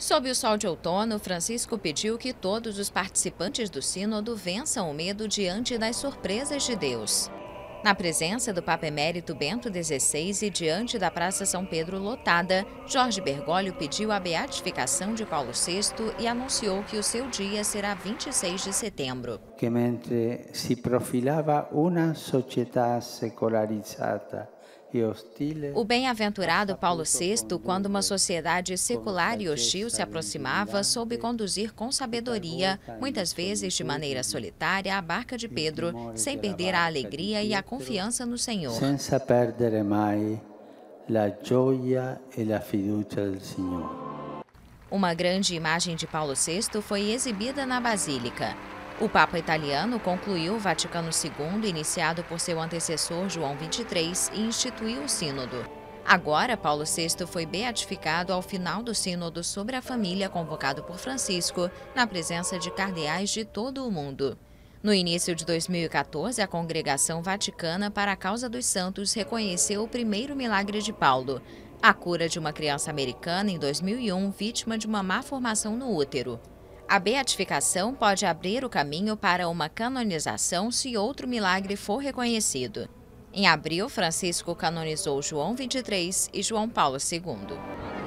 Sob o sol de outono, Francisco pediu que todos os participantes do Sínodo vençam o medo diante das surpresas de Deus. Na presença do Papa Emérito Bento XVI e diante da Praça São Pedro lotada, Jorge Bergoglio pediu a beatificação de Paulo VI e anunciou que o seu dia será 26 de setembro. Que mentre se profilava uma sociedade secularizada o bem-aventurado Paulo VI, quando uma sociedade secular e hostil se aproximava, soube conduzir com sabedoria, muitas vezes de maneira solitária, a barca de Pedro, sem perder a alegria e a confiança no Senhor. Sem perder mais a gioia e fiducia. Uma grande imagem de Paulo VI foi exibida na Basílica. O Papa italiano concluiu o Vaticano II, iniciado por seu antecessor João XXIII, e instituiu o Sínodo. Agora, Paulo VI foi beatificado ao final do Sínodo sobre a família convocado por Francisco, na presença de cardeais de todo o mundo. No início de 2014, a Congregação Vaticana para a Causa dos Santos reconheceu o primeiro milagre de Paulo, a cura de uma criança americana em 2001 vítima de uma má formação no útero. A beatificação pode abrir o caminho para uma canonização se outro milagre for reconhecido. Em abril, Francisco canonizou João 23 e João Paulo II.